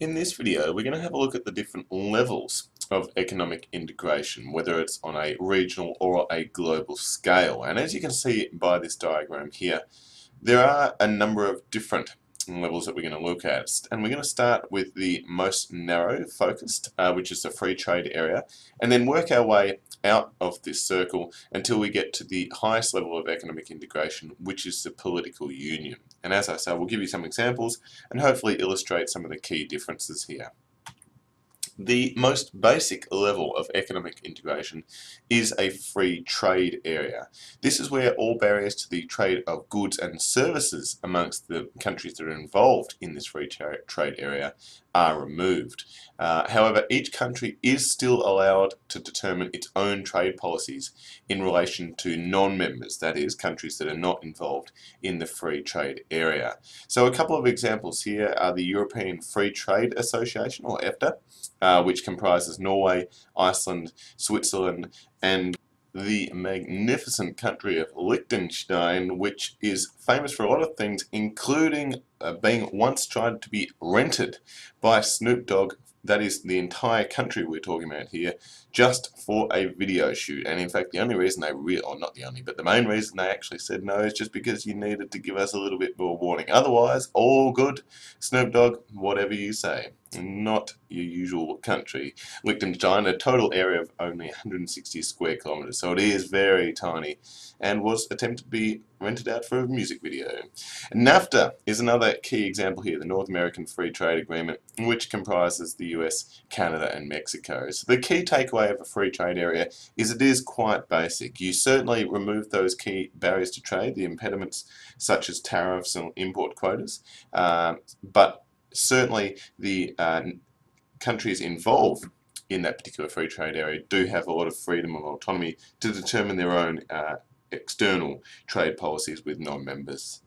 In this video, we're going to have a look at the different levels of economic integration, whether it's on a regional or a global scale. And as you can see by this diagram here, there are a number of different levels that we're going to look at. And we're going to start with the most narrow focused, uh, which is the free trade area, and then work our way out of this circle until we get to the highest level of economic integration, which is the political union. And as I say, we'll give you some examples and hopefully illustrate some of the key differences here. The most basic level of economic integration is a free trade area. This is where all barriers to the trade of goods and services amongst the countries that are involved in this free tra trade area are removed. Uh, however, each country is still allowed to determine its own trade policies in relation to non-members, that is, countries that are not involved in the free trade area. So a couple of examples here are the European Free Trade Association, or EFTA, uh, which comprises Norway, Iceland, Switzerland, and the magnificent country of Liechtenstein, which is famous for a lot of things, including uh, being once tried to be rented by Snoop Dogg that is the entire country we're talking about here, just for a video shoot. And in fact, the only reason they really, or not the only, but the main reason they actually said no is just because you needed to give us a little bit more warning. Otherwise, all good. Snoop Dogg, whatever you say not your usual country. Liechtenstein, a total area of only 160 square kilometres, so it is very tiny, and was attempted to be rented out for a music video. NAFTA is another key example here, the North American Free Trade Agreement, which comprises the US, Canada and Mexico. So the key takeaway of a free trade area is it is quite basic. You certainly remove those key barriers to trade, the impediments such as tariffs and import quotas, um, but certainly the uh, countries involved in that particular free trade area do have a lot of freedom and autonomy to determine their own uh, external trade policies with non-members.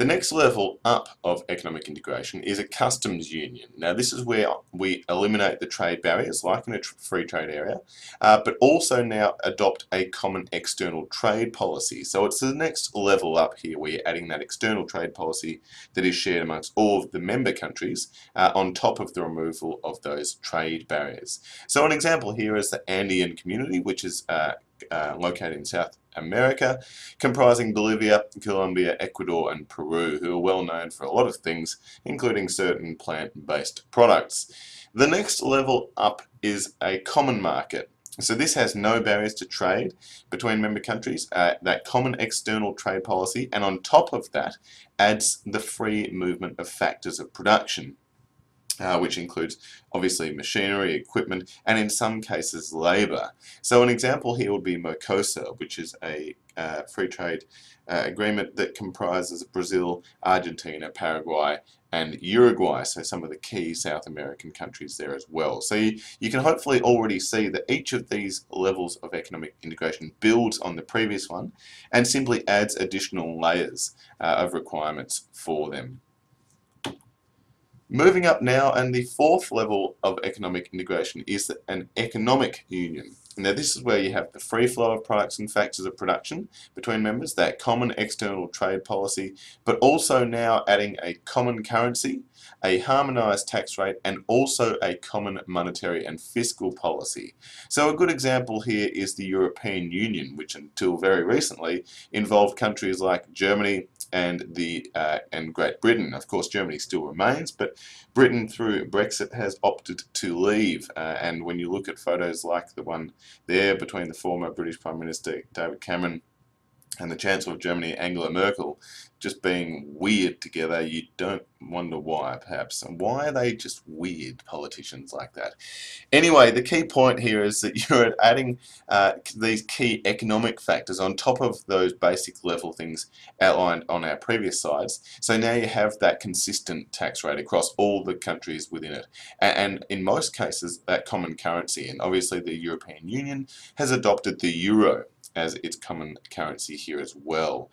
The next level up of economic integration is a customs union. Now this is where we eliminate the trade barriers like in a free trade area, uh, but also now adopt a common external trade policy. So it's the next level up here where you're adding that external trade policy that is shared amongst all of the member countries uh, on top of the removal of those trade barriers. So an example here is the Andean community which is uh, uh, located in South America, comprising Bolivia, Colombia, Ecuador and Peru, who are well known for a lot of things, including certain plant-based products. The next level up is a common market. So this has no barriers to trade between member countries, uh, that common external trade policy, and on top of that adds the free movement of factors of production uh, which includes obviously machinery, equipment, and in some cases labor. So an example here would be MERCOSUR, which is a uh, free trade uh, agreement that comprises Brazil, Argentina, Paraguay, and Uruguay, so some of the key South American countries there as well. So you, you can hopefully already see that each of these levels of economic integration builds on the previous one and simply adds additional layers uh, of requirements for them. Moving up now, and the fourth level of economic integration is an economic union. Now this is where you have the free flow of products and factors of production between members, that common external trade policy, but also now adding a common currency, a harmonized tax rate, and also a common monetary and fiscal policy. So a good example here is the European Union, which until very recently involved countries like Germany, and the uh, and Great Britain. Of course, Germany still remains, but Britain, through Brexit, has opted to leave. Uh, and when you look at photos like the one there between the former British Prime Minister David Cameron and the Chancellor of Germany, Angela Merkel, just being weird together, you don't wonder why, perhaps. And why are they just weird politicians like that? Anyway, the key point here is that you're adding uh, these key economic factors on top of those basic level things outlined on our previous slides. So now you have that consistent tax rate across all the countries within it. And in most cases, that common currency. And obviously the European Union has adopted the euro as its common currency here as well.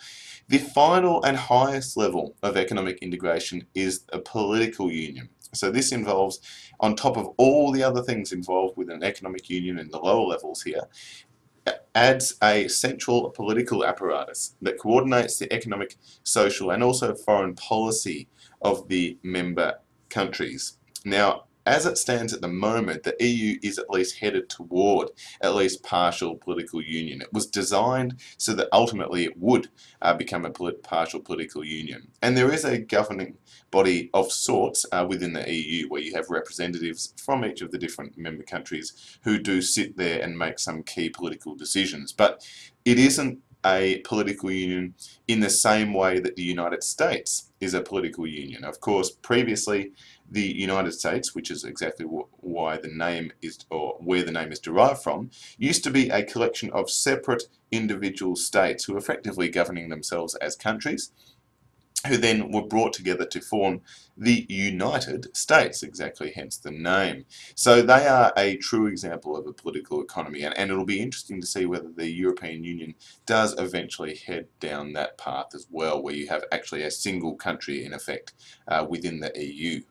The final and highest level of economic integration is a political union. So this involves, on top of all the other things involved with an economic union in the lower levels here, adds a central political apparatus that coordinates the economic, social and also foreign policy of the member countries. Now, as it stands at the moment, the EU is at least headed toward at least partial political union. It was designed so that ultimately it would uh, become a polit partial political union. And there is a governing body of sorts uh, within the EU where you have representatives from each of the different member countries who do sit there and make some key political decisions. But it isn't a political union in the same way that the United States is a political union. Of course, previously the United States, which is exactly why the name is, or where the name is derived from, used to be a collection of separate individual states who were effectively governing themselves as countries, who then were brought together to form the United States, exactly hence the name. So they are a true example of a political economy, and, and it'll be interesting to see whether the European Union does eventually head down that path as well, where you have actually a single country in effect uh, within the EU.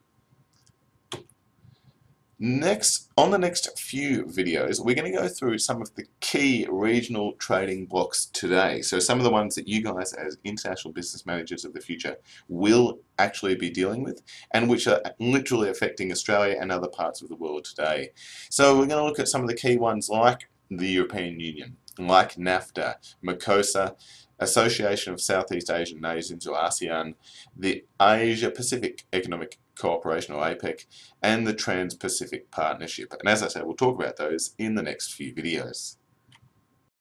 Next, on the next few videos, we're going to go through some of the key regional trading blocs today. So some of the ones that you guys as international business managers of the future will actually be dealing with and which are literally affecting Australia and other parts of the world today. So we're going to look at some of the key ones like the European Union, like NAFTA, MERCOSUR, Association of Southeast Asian Nations or ASEAN, the Asia Pacific Economic Cooperation or APEC, and the Trans-Pacific Partnership. And as I said, we'll talk about those in the next few videos.